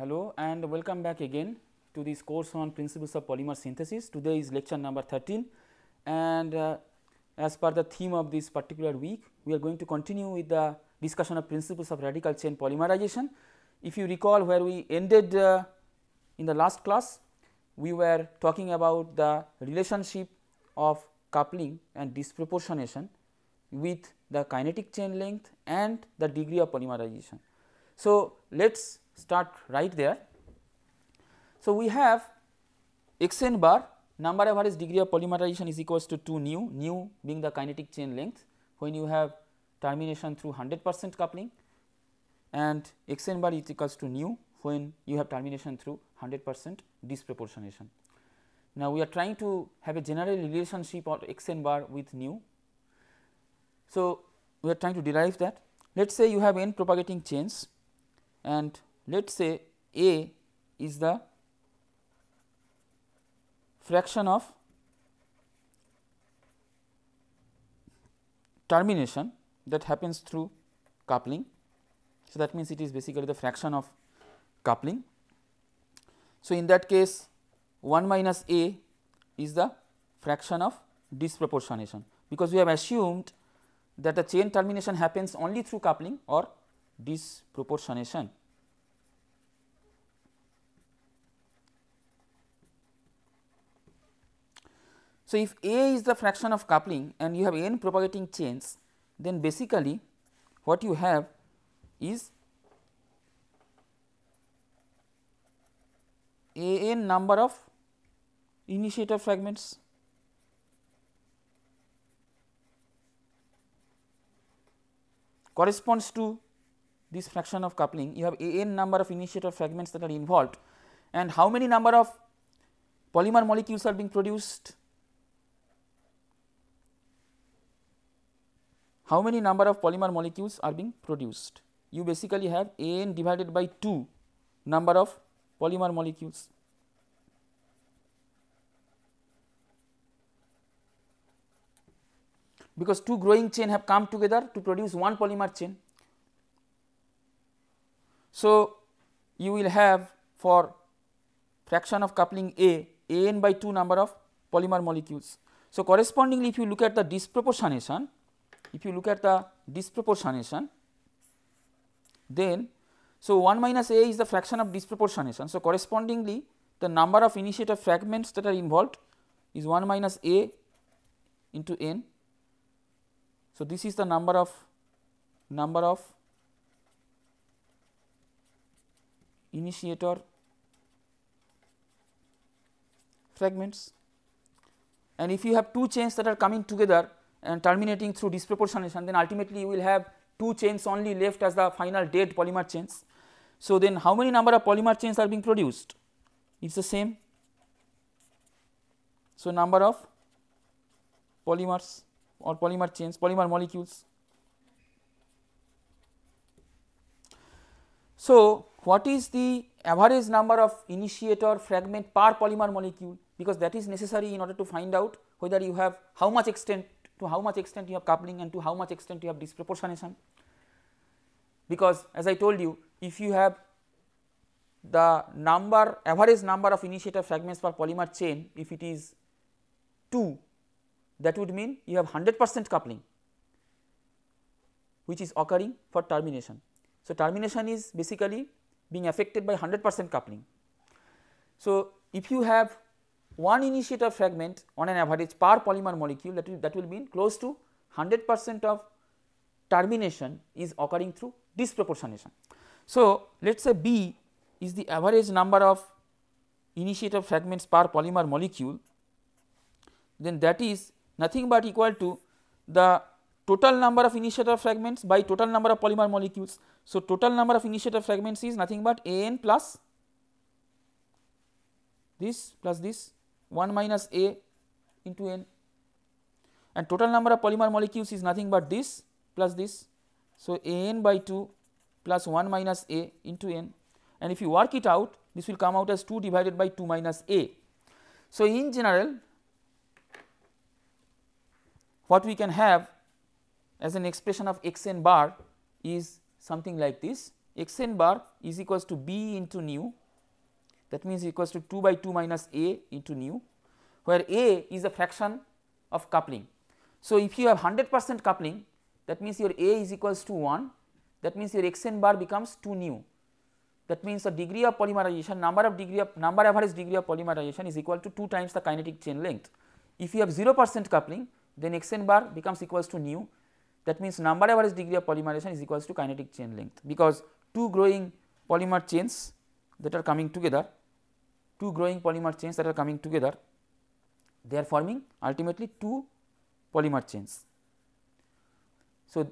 Hello and welcome back again to this course on principles of polymer synthesis. Today is lecture number 13 and uh, as per the theme of this particular week, we are going to continue with the discussion of principles of radical chain polymerization. If you recall where we ended uh, in the last class, we were talking about the relationship of coupling and disproportionation with the kinetic chain length and the degree of polymerization. So, let us start right there. So, we have x n bar number average degree of polymerization is equals to 2 nu, nu being the kinetic chain length when you have termination through 100 percent coupling and x n bar is equals to nu when you have termination through 100 percent disproportionation. Now, we are trying to have a general relationship of x n bar with nu. So, we are trying to derive that. Let us say you have n propagating chains and let us say A is the fraction of termination that happens through coupling. So, that means it is basically the fraction of coupling. So, in that case 1 minus A is the fraction of disproportionation because we have assumed that the chain termination happens only through coupling or disproportionation. So, if A is the fraction of coupling and you have n propagating chains, then basically what you have is a n number of initiator fragments. Corresponds to this fraction of coupling. You have a n number of initiator fragments that are involved. And how many number of polymer molecules are being produced how many number of polymer molecules are being produced you basically have a n divided by 2 number of polymer molecules because two growing chain have come together to produce one polymer chain. So, you will have for fraction of coupling A, A n by 2 number of polymer molecules. So, correspondingly if you look at the disproportionation, if you look at the disproportionation, then so 1 minus A is the fraction of disproportionation. So, correspondingly the number of initiator fragments that are involved is 1 minus A into n so, this is the number of number of initiator fragments and if you have two chains that are coming together and terminating through disproportionation then ultimately you will have two chains only left as the final dead polymer chains. So, then how many number of polymer chains are being produced? It is the same. So, number of polymers or polymer chains, polymer molecules. So, what is the average number of initiator fragment per polymer molecule because that is necessary in order to find out whether you have how much extent to how much extent you have coupling and to how much extent you have disproportionation. Because as I told you if you have the number average number of initiator fragments per polymer chain if it is 2 that would mean you have 100 percent coupling which is occurring for termination. So, termination is basically being affected by 100 percent coupling. So, if you have one initiator fragment on an average per polymer molecule that will, that will mean close to 100 percent of termination is occurring through disproportionation. So, let us say B is the average number of initiator fragments per polymer molecule then that is nothing but equal to the total number of initiator fragments by total number of polymer molecules. So, total number of initiator fragments is nothing but a n plus this plus this 1 minus a into n and total number of polymer molecules is nothing but this plus this. So, a n by 2 plus 1 minus a into n and if you work it out this will come out as 2 divided by 2 minus a. So, in general what we can have as an expression of x n bar is something like this x n bar is equals to b into nu that means equals to 2 by 2 minus a into nu where a is a fraction of coupling. So, if you have 100 percent coupling that means your a is equals to 1 that means your x n bar becomes 2 nu that means the degree of polymerization number of degree of number average degree of polymerization is equal to 2 times the kinetic chain length. If you have 0 percent coupling then x n bar becomes equals to nu that means number average degree of polymerization is equals to kinetic chain length because two growing polymer chains that are coming together two growing polymer chains that are coming together they are forming ultimately two polymer chains. So,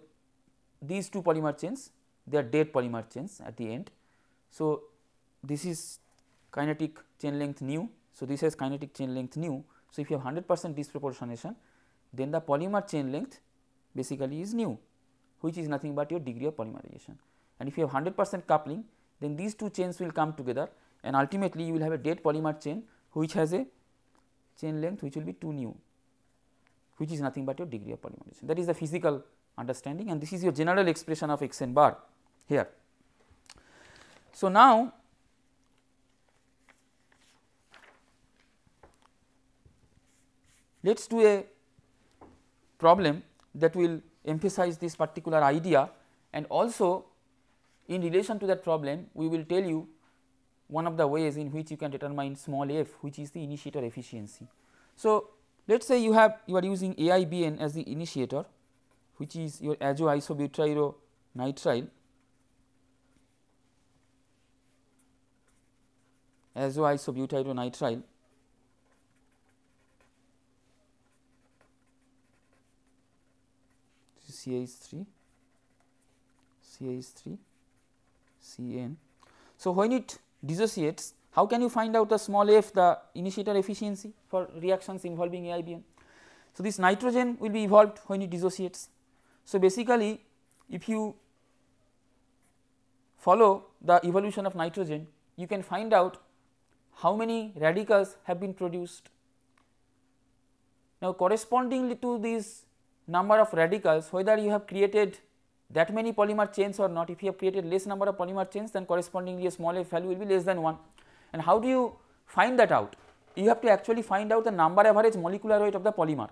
these two polymer chains they are dead polymer chains at the end. So, this is kinetic chain length nu. So, this has kinetic chain length nu. So, if you have 100 percent disproportionation then the polymer chain length basically is nu which is nothing but your degree of polymerization. And if you have 100 percent coupling then these two chains will come together and ultimately you will have a dead polymer chain which has a chain length which will be 2 nu which is nothing but your degree of polymerization that is the physical understanding and this is your general expression of x n bar here. So, now let us do a problem that will emphasize this particular idea and also in relation to that problem we will tell you one of the ways in which you can determine small f which is the initiator efficiency. So, let us say you have you are using AIBN as the initiator which is your azoisobutyronitrile azoisobutyronitrile CH3 CH3 CN. So, when it dissociates how can you find out the small f the initiator efficiency for reactions involving AIBN. So, this nitrogen will be evolved when it dissociates. So, basically if you follow the evolution of nitrogen you can find out how many radicals have been produced. Now, correspondingly to this number of radicals whether you have created that many polymer chains or not. If you have created less number of polymer chains then correspondingly a small f value will be less than 1 and how do you find that out? You have to actually find out the number average molecular weight of the polymer.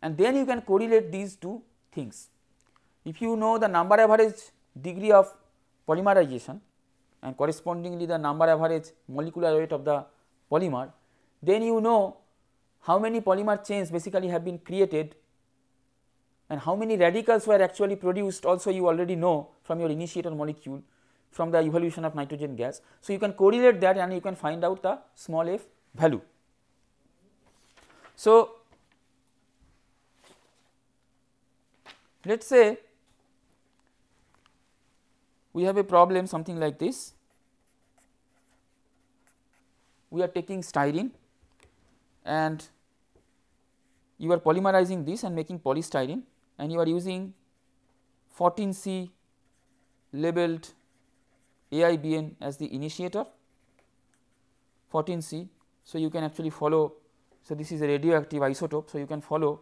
And then you can correlate these two things. If you know the number average degree of polymerization and correspondingly the number average molecular weight of the polymer then you know how many polymer chains basically have been created and how many radicals were actually produced also you already know from your initiator molecule from the evolution of nitrogen gas. So, you can correlate that and you can find out the small f value. So, let us say we have a problem something like this. We are taking styrene and you are polymerizing this and making polystyrene and you are using 14 C labeled AIBN as the initiator 14 C. So, you can actually follow. So, this is a radioactive isotope. So, you can follow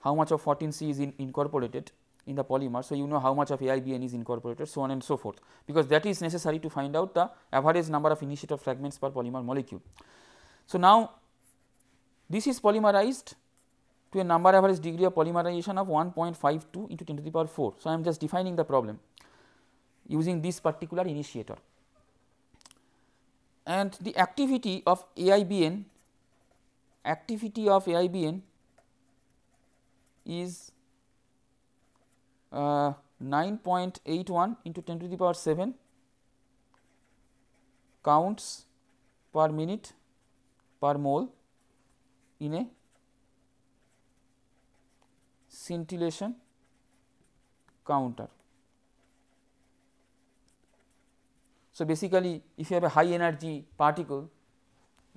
how much of 14 C is in incorporated in the polymer. So, you know how much of AIBN is incorporated so on and so forth because that is necessary to find out the average number of initiator fragments per polymer molecule. So, now this is polymerized to a number average degree of polymerization of 1.52 into 10 to the power 4. So, I am just defining the problem using this particular initiator and the activity of AIBN activity of AIBN is uh, 9.81 into 10 to the power 7 counts per minute per mole in a scintillation counter. So, basically if you have a high energy particle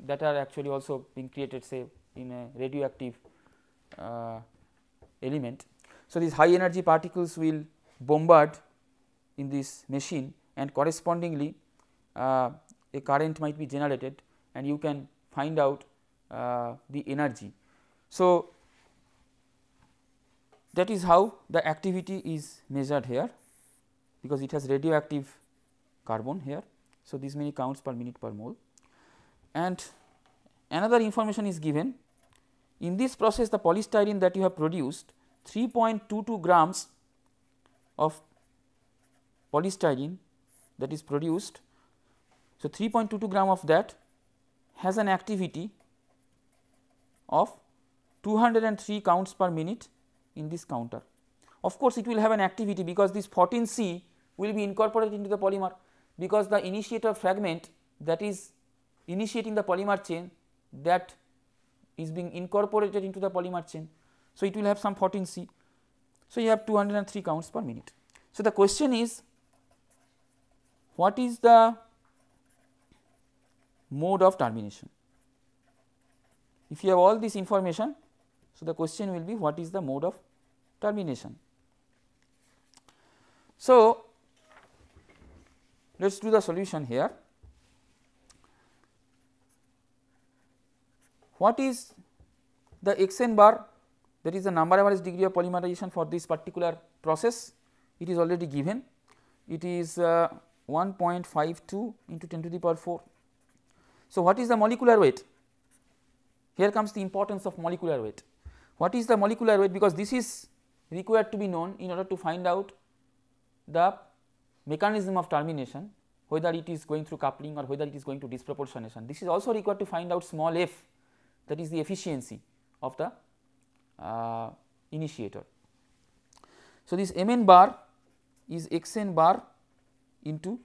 that are actually also being created say in a radioactive uh, element. So, these high energy particles will bombard in this machine and correspondingly uh, a current might be generated and you can find out uh, the energy. So, that is how the activity is measured here because it has radioactive carbon here. So, this many counts per minute per mole and another information is given in this process the polystyrene that you have produced 3.22 grams of polystyrene that is produced. So, 3.22 gram of that has an activity of 203 counts per minute in this counter. Of course, it will have an activity because this 14 C will be incorporated into the polymer because the initiator fragment that is initiating the polymer chain that is being incorporated into the polymer chain. So, it will have some 14 C. So, you have 203 counts per minute. So, the question is what is the mode of termination? If you have all this information, so the question will be what is the mode of termination. So, let us do the solution here. What is the x n bar that is the number average degree of polymerization for this particular process it is already given it is uh, 1.52 into 10 to the power 4. So, what is the molecular weight? Here comes the importance of molecular weight. What is the molecular weight because this is required to be known in order to find out the mechanism of termination whether it is going through coupling or whether it is going to disproportionation. This is also required to find out small f that is the efficiency of the uh, initiator. So, this m n bar is x n bar into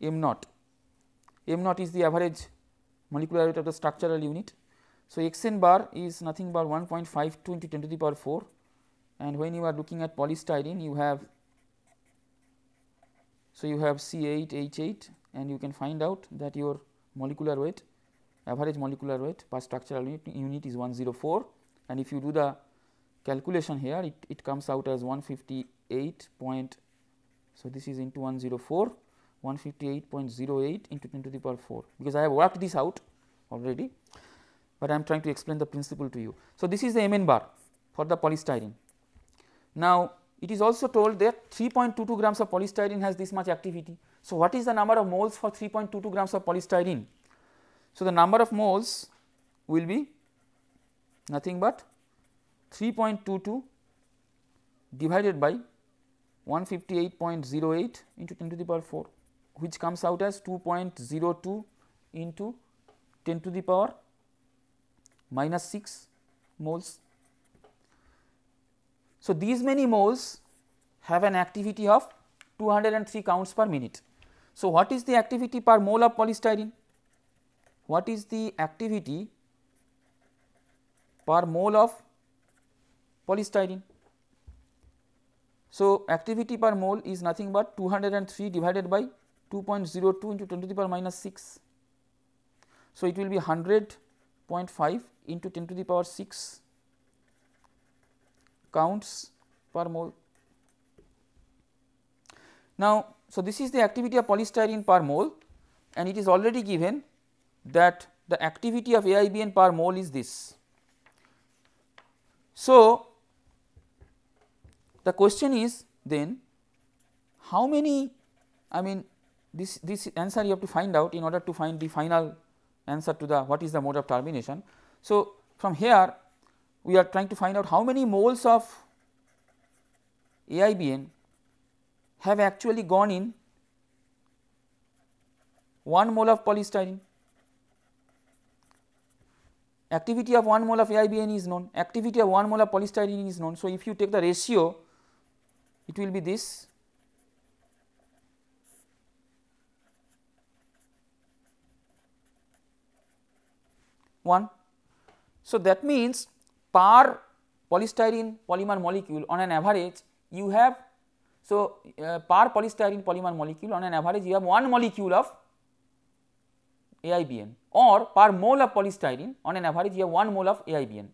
m naught. m naught is the average molecular weight of the structural unit. So, x n bar is nothing but 1.52 into 10 to the power 4 and when you are looking at polystyrene you have so you have C 8 H 8 and you can find out that your molecular weight average molecular weight per structural unit, unit is 104 and if you do the calculation here it, it comes out as 158 point so this is into 104 158.08 into 10 to the power 4 because I have worked this out already, but I am trying to explain the principle to you. So, this is the Mn bar for the polystyrene. Now, it is also told that 3.22 grams of polystyrene has this much activity. So, what is the number of moles for 3.22 grams of polystyrene? So, the number of moles will be nothing but 3.22 divided by 158.08 into 10 to the power 4 which comes out as 2.02 into 10 to the power minus 6 moles. So, these many moles have an activity of 203 counts per minute. So, what is the activity per mole of polystyrene? What is the activity per mole of polystyrene? So, activity per mole is nothing but 203 divided by 2.02 into 10 to the power minus 6. So, it will be 100.5 into 10 to the power 6 counts per mole. Now, so this is the activity of polystyrene per mole and it is already given that the activity of AIBN per mole is this. So, the question is then how many I mean this, this answer you have to find out in order to find the final answer to the what is the mode of termination. So, from here we are trying to find out how many moles of AIBN have actually gone in 1 mole of polystyrene. Activity of 1 mole of AIBN is known, activity of 1 mole of polystyrene is known. So, if you take the ratio it will be this 1. So, that means per polystyrene polymer molecule on an average you have so uh, per polystyrene polymer molecule on an average you have one molecule of AIBN or per mole of polystyrene on an average you have one mole of AIBN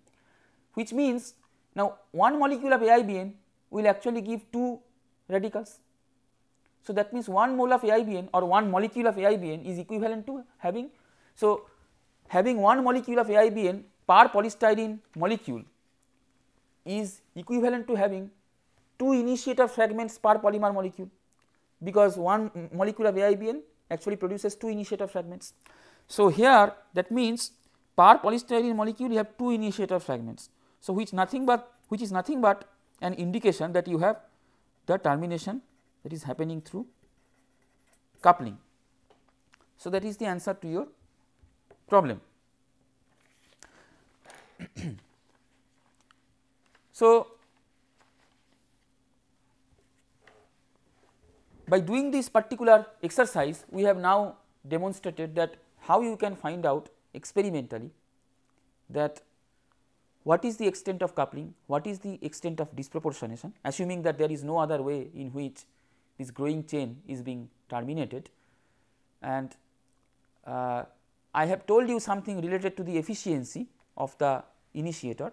which means now one molecule of AIBN will actually give two radicals. So, that means one mole of AIBN or one molecule of AIBN is equivalent to having. So, having one molecule of AIBN per polystyrene molecule is equivalent to having two initiator fragments per polymer molecule. because one molecule of AIBN actually produces two initiator fragments. So, here that means per polystyrene molecule you have two initiator fragments. So, which nothing but which is nothing but an indication that you have the termination that is happening through coupling. So, that is the answer to your problem. so, by doing this particular exercise we have now demonstrated that how you can find out experimentally that what is the extent of coupling, what is the extent of disproportionation assuming that there is no other way in which this growing chain is being terminated. And uh, I have told you something related to the efficiency of the initiator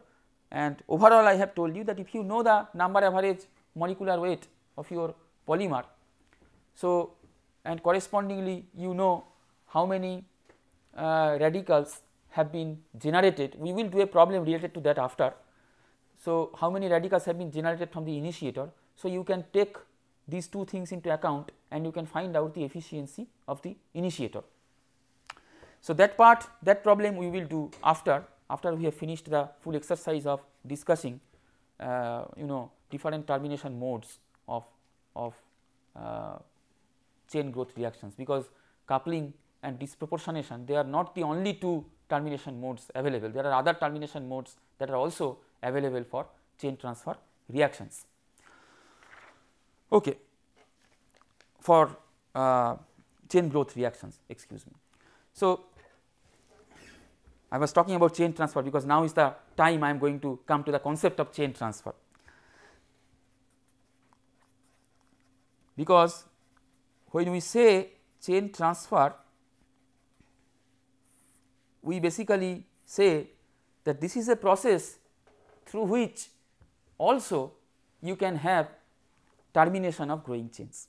and overall I have told you that if you know the number average molecular weight of your polymer. So, and correspondingly you know how many uh, radicals have been generated, we will do a problem related to that after. So, how many radicals have been generated from the initiator. So, you can take these two things into account and you can find out the efficiency of the initiator. So, that part that problem we will do after after we have finished the full exercise of discussing uh, you know different termination modes of of uh, chain growth reactions because coupling and disproportionation they are not the only two termination modes available there are other termination modes that are also available for chain transfer reactions. Okay. For uh, chain growth reactions excuse me. So, I was talking about chain transfer because now is the time I am going to come to the concept of chain transfer. Because when we say chain transfer, we basically say that this is a process through which also you can have termination of growing chains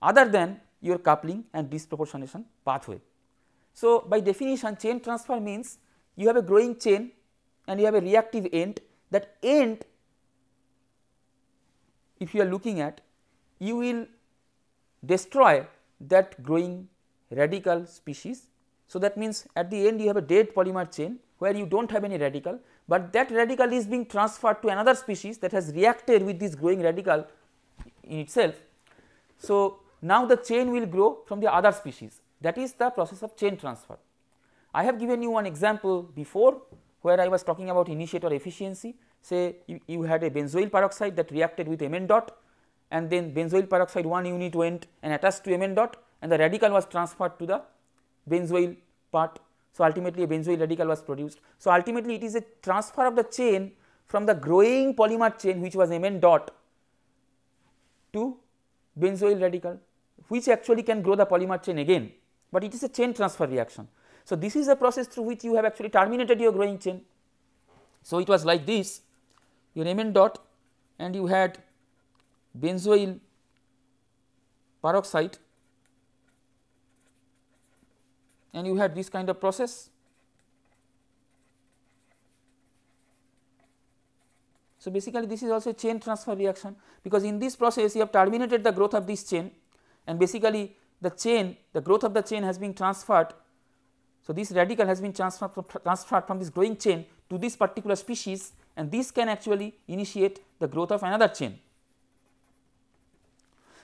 other than your coupling and disproportionation pathway. So, by definition chain transfer means you have a growing chain and you have a reactive end that end if you are looking at you will destroy that growing radical species. So, that means at the end you have a dead polymer chain where you do not have any radical, but that radical is being transferred to another species that has reacted with this growing radical in itself. So, now the chain will grow from the other species that is the process of chain transfer. I have given you one example before where I was talking about initiator efficiency say you, you had a benzoyl peroxide that reacted with Mn dot and then benzoyl peroxide one unit went and attached to Mn dot and the radical was transferred to the benzoyl part. So, ultimately a benzoyl radical was produced. So, ultimately it is a transfer of the chain from the growing polymer chain which was Mn dot to benzoyl radical which actually can grow the polymer chain again, but it is a chain transfer reaction. So, this is a process through which you have actually terminated your growing chain. So, it was like this your Mn dot and you had benzoyl peroxide and you had this kind of process. So, basically this is also a chain transfer reaction because in this process you have terminated the growth of this chain and basically the chain the growth of the chain has been transferred. So, this radical has been transferred from, transferred from this growing chain to this particular species and this can actually initiate the growth of another chain.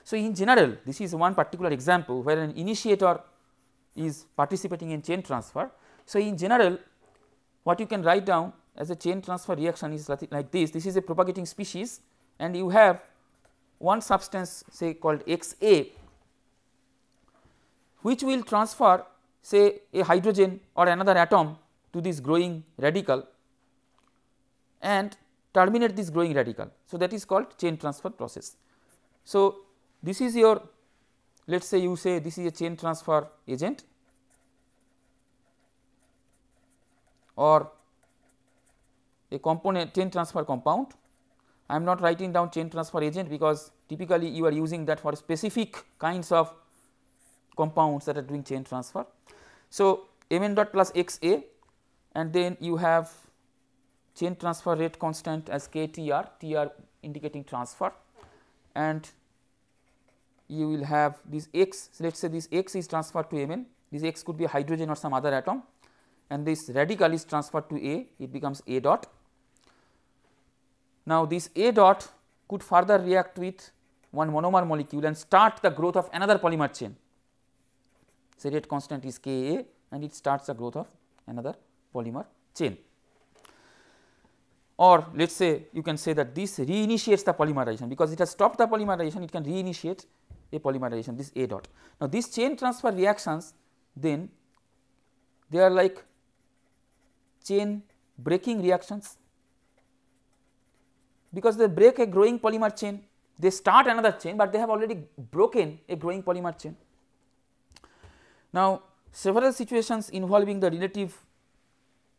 So, in general this is one particular example where an initiator is participating in chain transfer. So, in general what you can write down as a chain transfer reaction is like this, this is a propagating species and you have one substance say called X A which will transfer say a hydrogen or another atom to this growing radical and terminate this growing radical. So, that is called chain transfer process. So, this is your let us say you say this is a chain transfer agent or a component chain transfer compound. I am not writing down chain transfer agent because typically you are using that for specific kinds of compounds that are doing chain transfer. So, Mn dot plus x a and then you have chain transfer rate constant as k T r, T r indicating transfer and you will have this x let us say this x is transferred to Mn this x could be hydrogen or some other atom and this radical is transferred to A it becomes A dot. Now, this A dot could further react with one monomer molecule and start the growth of another polymer chain. So, rate constant is Ka and it starts the growth of another polymer chain. Or let us say you can say that this reinitiates the polymerization because it has stopped the polymerization it can reinitiate a polymerization this A dot. Now, these chain transfer reactions then they are like chain breaking reactions because they break a growing polymer chain they start another chain, but they have already broken a growing polymer chain. Now, several situations involving the relative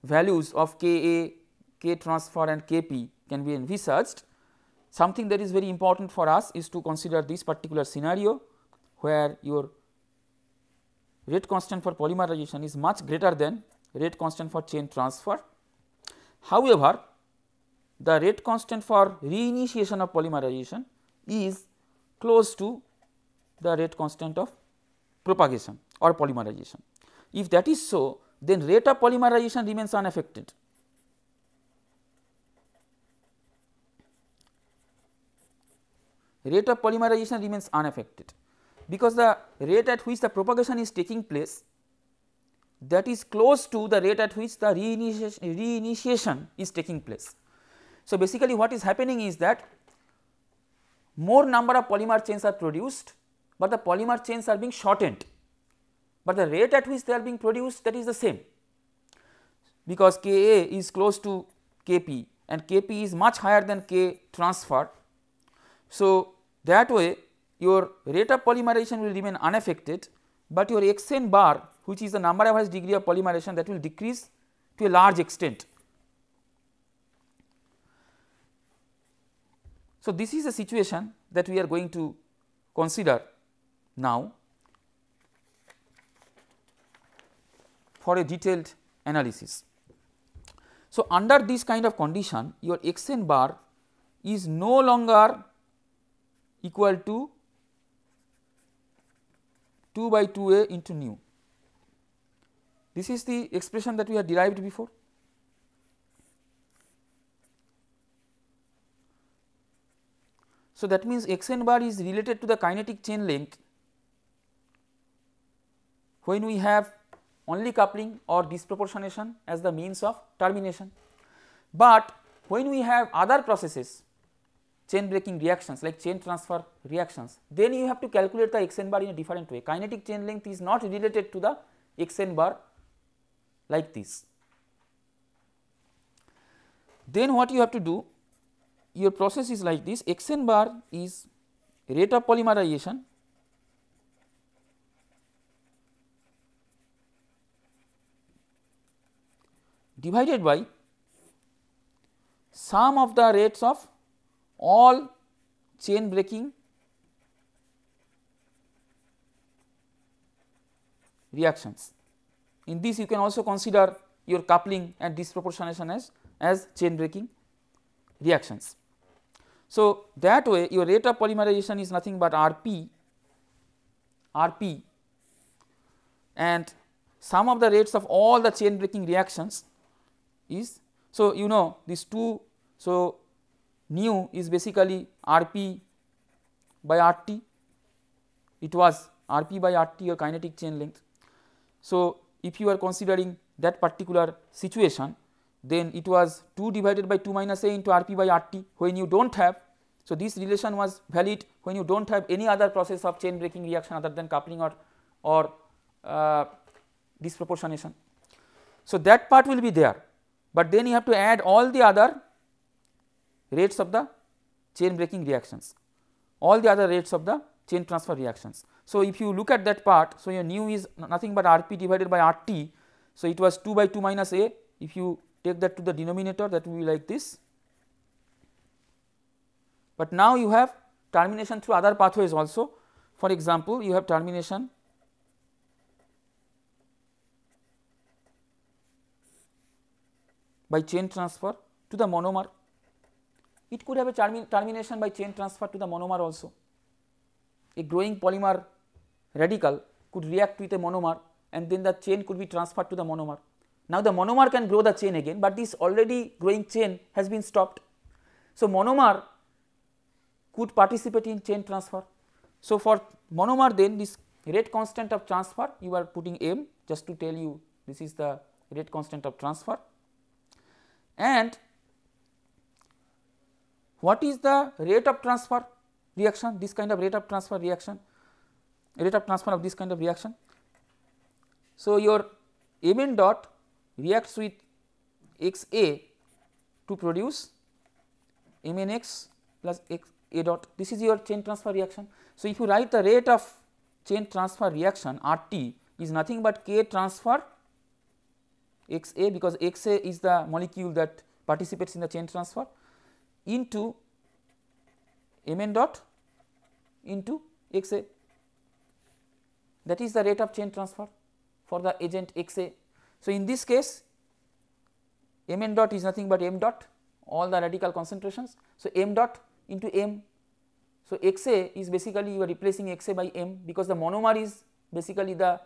values of K A, K transfer and Kp can be envisaged. Something that is very important for us is to consider this particular scenario where your rate constant for polymerization is much greater than rate constant for chain transfer. However, the rate constant for reinitiation of polymerization is close to the rate constant of propagation or polymerization. If that is so, then rate of polymerization remains unaffected. Rate of polymerization remains unaffected because the rate at which the propagation is taking place that is close to the rate at which the reinitiation, is taking place. So, basically what is happening is that more number of polymer chains are produced, but the polymer chains are being shortened, but the rate at which they are being produced that is the same because Ka is close to Kp and Kp is much higher than K transfer. So, that way your rate of polymerization will remain unaffected, but your xn bar which is the number average degree of polymerization that will decrease to a large extent. So, this is a situation that we are going to consider now for a detailed analysis. So, under this kind of condition your x n bar is no longer equal to 2 by 2 a into nu. This is the expression that we had derived before. So, that means x n bar is related to the kinetic chain length when we have only coupling or disproportionation as the means of termination. But when we have other processes chain breaking reactions like chain transfer reactions then you have to calculate the x n bar in a different way. Kinetic chain length is not related to the x n bar like this. Then what you have to do your process is like this x n bar is rate of polymerization divided by sum of the rates of all chain breaking reactions. In this you can also consider your coupling and disproportionation as, as chain breaking reactions. So, that way your rate of polymerization is nothing but R p R p and sum of the rates of all the chain breaking reactions is. So, you know these two. So, nu is basically R p by R t it was R p by R t your kinetic chain length. So, if you are considering that particular situation then it was 2 divided by 2 minus a into Rp by Rt when you do not have. So, this relation was valid when you do not have any other process of chain breaking reaction other than coupling or, or uh, disproportionation. So, that part will be there, but then you have to add all the other rates of the chain breaking reactions, all the other rates of the chain transfer reactions. So, if you look at that part, so your nu is nothing but Rp divided by Rt. So, it was 2 by 2 minus a if you take that to the denominator that will be like this. But now you have termination through other pathways also. For example, you have termination by chain transfer to the monomer. It could have a termi termination by chain transfer to the monomer also. a growing polymer radical could react with a monomer and then the chain could be transferred to the monomer. Now, the monomer can grow the chain again, but this already growing chain has been stopped. So, monomer could participate in chain transfer. So, for monomer then this rate constant of transfer you are putting m just to tell you this is the rate constant of transfer and what is the rate of transfer reaction this kind of rate of transfer reaction rate of transfer of this kind of reaction. So, your Mn dot reacts with x a to produce Mn x plus x a dot this is your chain transfer reaction. So, if you write the rate of chain transfer reaction R t is nothing but k transfer x a because x a is the molecule that participates in the chain transfer into m n dot into x a that is the rate of chain transfer for the agent x a. So, in this case m n dot is nothing but m dot all the radical concentrations. So, m dot into m. So, x a is basically you are replacing x a by m because the monomer is basically the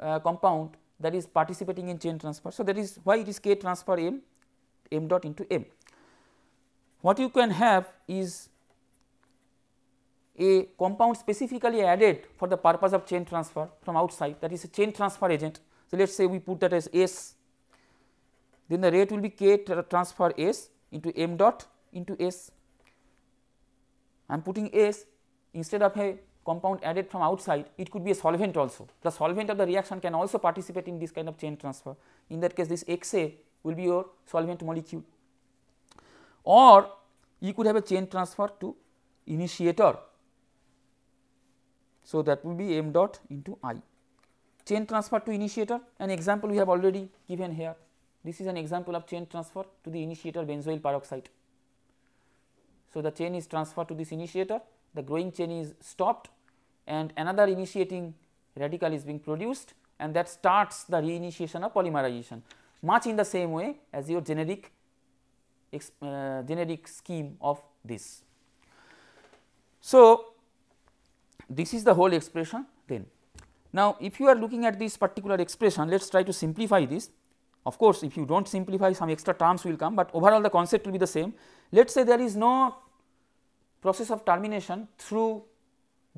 uh, compound that is participating in chain transfer. So, that is why it is k transfer m m dot into m. What you can have is a compound specifically added for the purpose of chain transfer from outside that is a chain transfer agent. So, let us say we put that as S, then the rate will be k transfer S into m dot into S. I am putting S instead of a compound added from outside it could be a solvent also. The solvent of the reaction can also participate in this kind of chain transfer. In that case this X A will be your solvent molecule or you could have a chain transfer to initiator. So, that will be m dot into i. Chain transfer to initiator an example we have already given here. This is an example of chain transfer to the initiator benzoyl peroxide. So, the chain is transferred to this initiator, the growing chain is stopped and another initiating radical is being produced and that starts the reinitiation of polymerization much in the same way as your generic uh, generic scheme of this. So, this is the whole expression then. Now, if you are looking at this particular expression let us try to simplify this of course, if you do not simplify some extra terms will come, but overall the concept will be the same. Let us say there is no process of termination through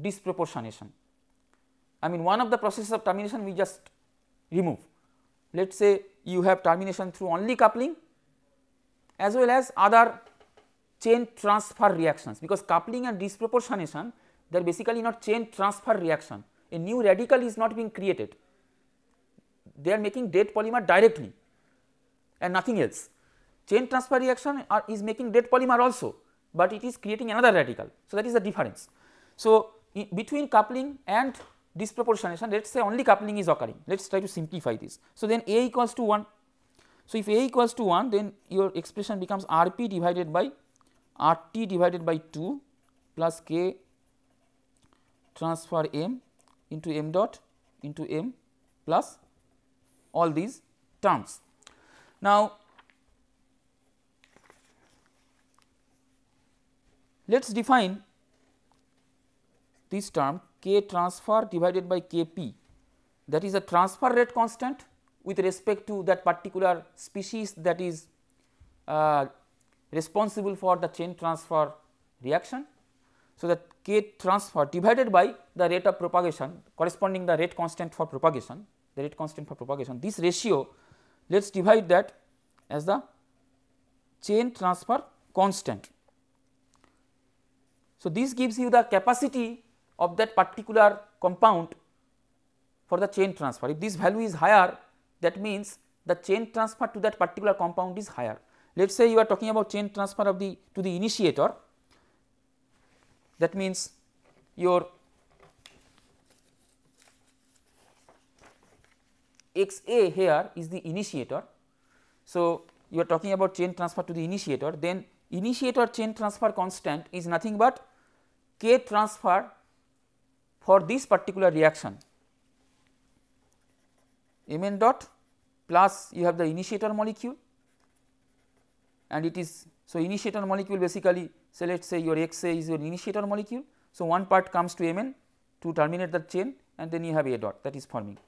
disproportionation. I mean one of the processes of termination we just remove. Let us say you have termination through only coupling as well as other chain transfer reactions because coupling and disproportionation they are basically not chain transfer reaction. A new radical is not being created, they are making dead polymer directly and nothing else. Chain transfer reaction are, is making dead polymer also, but it is creating another radical. So, that is the difference. So, between coupling and disproportionation let us say only coupling is occurring let us try to simplify this. So, then A equals to 1. So, if A equals to 1 then your expression becomes R p divided by R t divided by 2 plus k transfer m into m dot into m plus all these terms. Now, let us define this term k transfer divided by k p that is a transfer rate constant with respect to that particular species that is uh, responsible for the chain transfer reaction. So, that k transfer divided by the rate of propagation corresponding the rate constant for propagation the rate constant for propagation this ratio let us divide that as the chain transfer constant. So, this gives you the capacity of that particular compound for the chain transfer. If this value is higher that means the chain transfer to that particular compound is higher. Let us say you are talking about chain transfer of the to the initiator that means your x a here is the initiator. So, you are talking about chain transfer to the initiator then initiator chain transfer constant is nothing but k transfer for this particular reaction Mn dot plus you have the initiator molecule and it is so initiator molecule basically so let us say your X A is your initiator molecule. So, one part comes to Mn to terminate the chain and then you have A dot that is forming.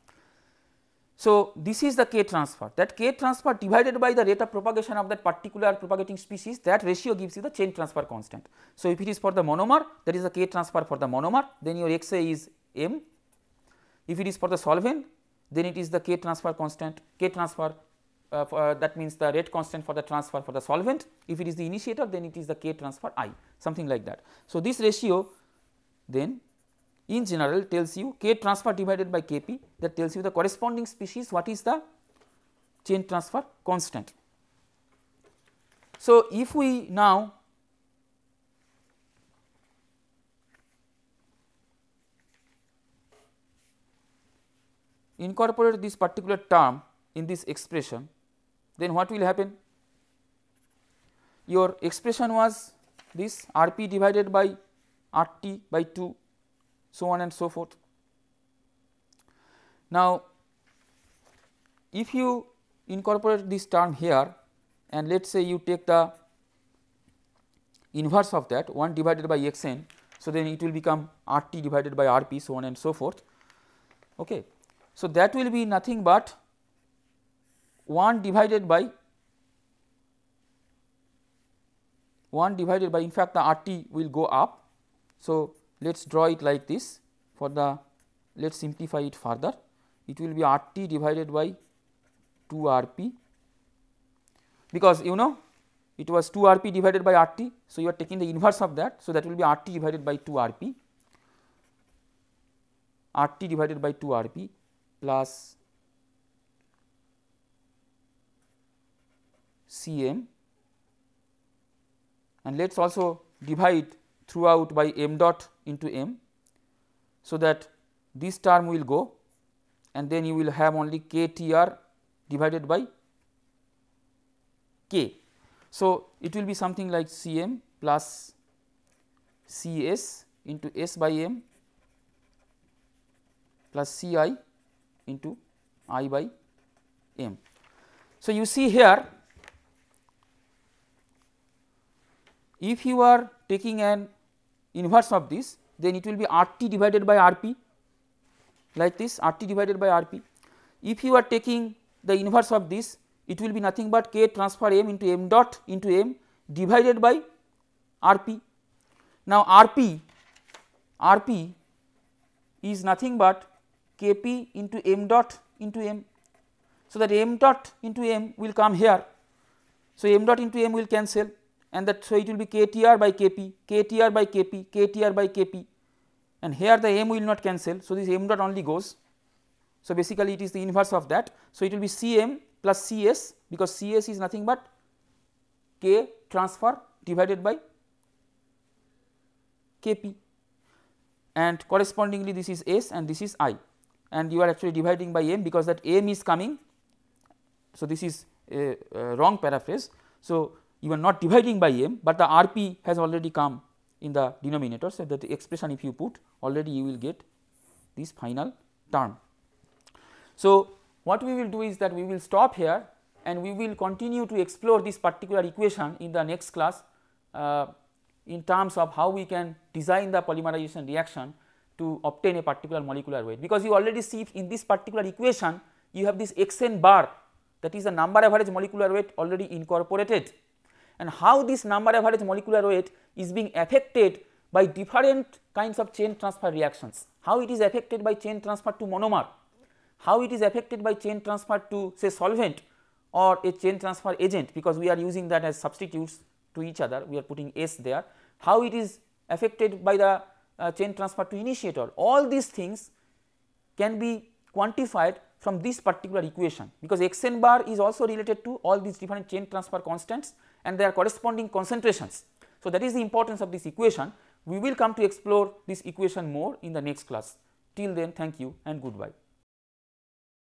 So, this is the k transfer that k transfer divided by the rate of propagation of that particular propagating species that ratio gives you the chain transfer constant. So, if it is for the monomer that is the k transfer for the monomer then your x a is m. If it is for the solvent then it is the k transfer constant k transfer uh, for, uh, that means the rate constant for the transfer for the solvent. If it is the initiator then it is the k transfer i something like that. So, this ratio then in general tells you k transfer divided by kp that tells you the corresponding species what is the chain transfer constant. So, if we now incorporate this particular term in this expression then what will happen? Your expression was this R p divided by R t by 2 so on and so forth. Now, if you incorporate this term here and let us say you take the inverse of that 1 divided by x n. So, then it will become R t divided by R p so on and so forth. Okay. So, that will be nothing but 1 divided by 1 divided by in fact the R t will go up. So, let us draw it like this. For the let us simplify it further. It will be R t divided by 2 R p. Because you know it was 2 R p divided by R t. So, you are taking the inverse of that. So, that will be R t divided by 2 R p. R t divided by 2 R p plus C m and let us also divide throughout by m dot into m. So, that this term will go and then you will have only k t r divided by k. So, it will be something like C m plus C s into s by m plus C i into i by m. So, you see here if you are taking an inverse of this then it will be R t divided by R p like this R t divided by R p. If you are taking the inverse of this it will be nothing but k transfer m into m dot into m divided by R p. Now R p R p is nothing but k p into m dot into m. So, that m dot into m will come here. So, m dot into m will cancel and that so it will be KTR by KP, KTR by KP, KTR by KP and here the M will not cancel. So, this M dot only goes. So, basically it is the inverse of that. So, it will be Cm plus Cs because Cs is nothing but K transfer divided by Kp and correspondingly this is S and this is I and you are actually dividing by M because that M is coming. So, this is a, a wrong paraphrase. So, you are not dividing by m, but the R p has already come in the denominator. So, that the expression if you put already you will get this final term. So, what we will do is that we will stop here and we will continue to explore this particular equation in the next class uh, in terms of how we can design the polymerization reaction to obtain a particular molecular weight. Because you already see in this particular equation you have this x n bar that is the number average molecular weight already incorporated and how this number average molecular weight is being affected by different kinds of chain transfer reactions. How it is affected by chain transfer to monomer, how it is affected by chain transfer to say solvent or a chain transfer agent because we are using that as substitutes to each other. We are putting S there, how it is affected by the uh, chain transfer to initiator. All these things can be quantified from this particular equation because x n bar is also related to all these different chain transfer constants and their corresponding concentrations. So, that is the importance of this equation. We will come to explore this equation more in the next class. Till then thank you and goodbye.